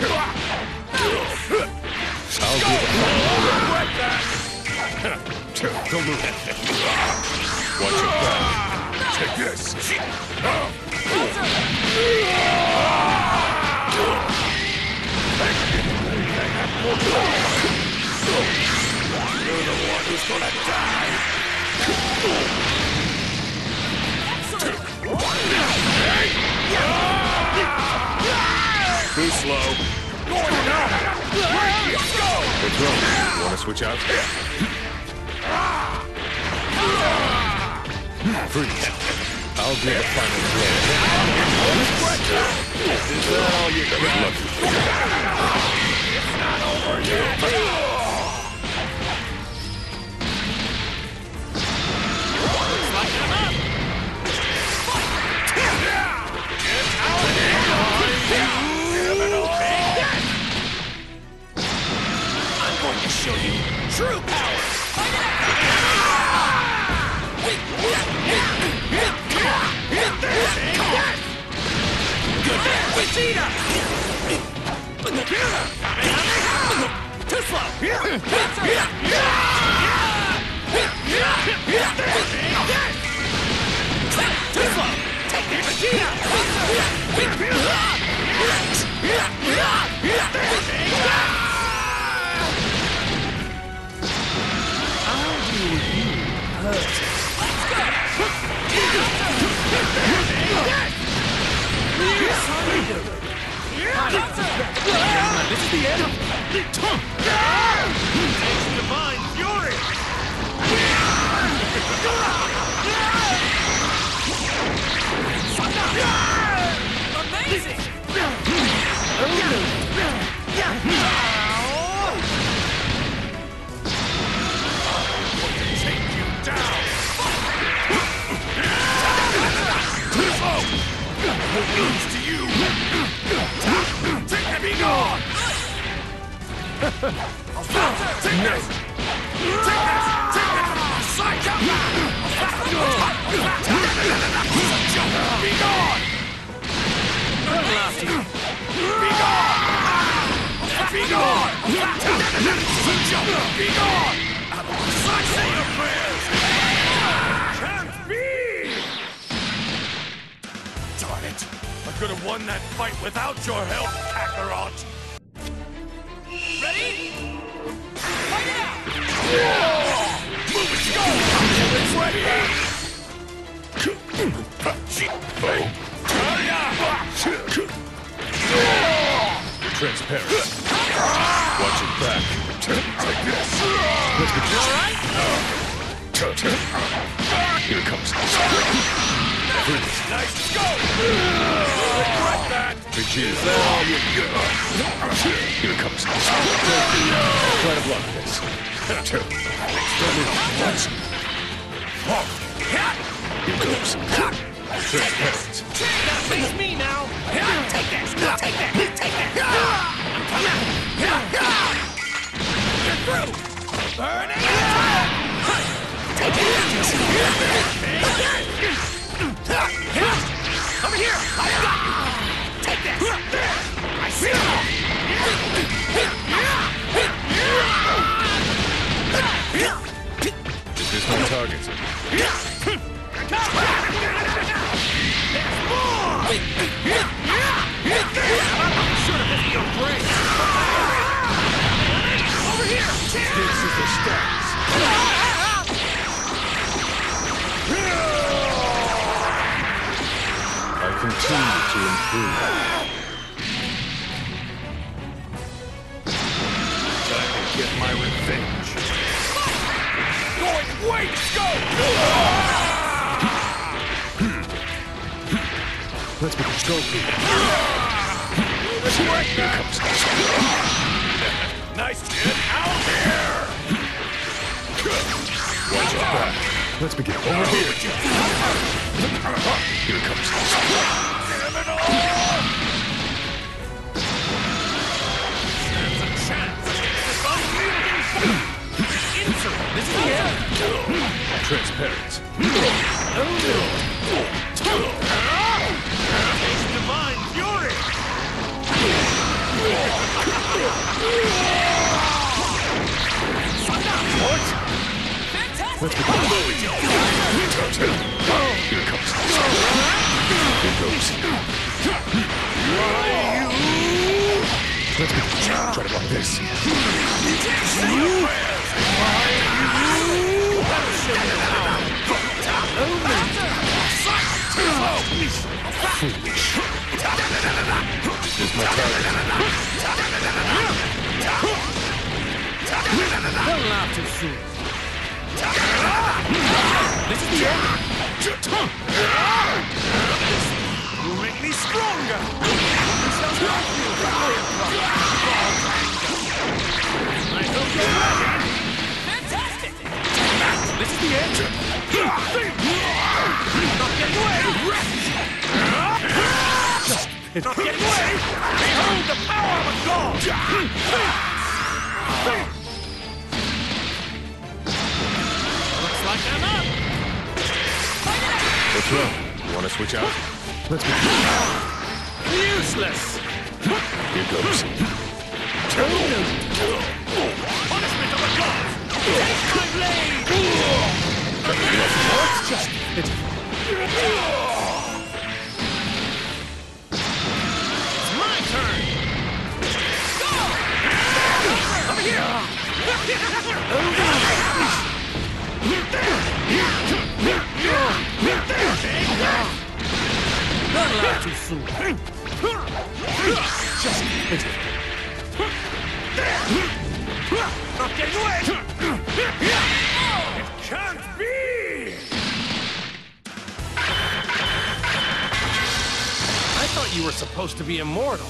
I'll do final Don't move. Watch your back. Take this. You're the one who's gonna die. Too slow. Going. Let's go. To switch out? Freeze. I'll do the final blow. Is that all you got? Good luck. I'm This is the end of Divine News to you. Take that be gone. Take this. Take this. Take this. Slide down. Be gone. Be gone. Be gone. Be gone. Could have won that fight without your help, Kakarot. Ready? Fight it out! Move it, go! It's ready! Transparent. Watch it back. Take this. Let's get alright? Here comes. Nice. Go! That! Vegeta. All? Here comes. Try to block this. Here goes. Face me now! Take that! Take that! Take that! Get through! Burn! Take it! This is the stats. I continue to improve. Time to get my revenge. Going, wait, go! Let's be Goku. Here comes back. Let's begin. Over here. Here comes. The end! Transparent. Divine fury! Let's begin. Here comes the sun. Here goes. Let's begin. Try to block this. Foolish. Here's my target. You make me stronger. We shall help you, I hope you're ready. Fantastic. This is the end. Not getting away. Not getting away. Behold the power of a god. Looks like I'm up. What's wrong? You want to switch out? Let's begin. Useless. Here goes. Punishment of the gods. Take my blade. It's just... Just... Not getting away. It can't be. I thought you were supposed to be immortal.